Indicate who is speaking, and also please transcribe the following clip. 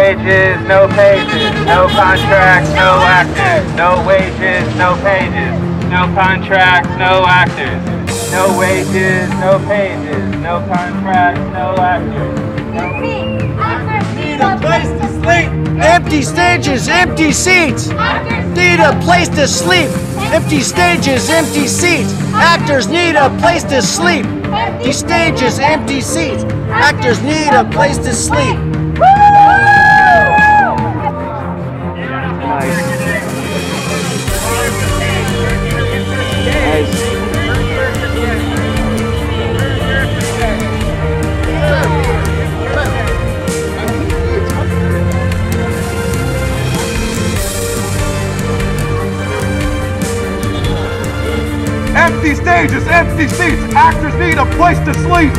Speaker 1: wages, no pages, no contracts, no actors, no wages, no pages, no contracts, no actors, no wages, no pages, no contracts, no actors.
Speaker 2: Need a place to sleep. Empty stages, empty seats. Need a place to sleep. Empty stages, empty seats. Actors need a place to sleep. Empty stages, empty seats. Actors need a place to sleep.
Speaker 3: Empty stages, empty seats. Actors need a place to sleep.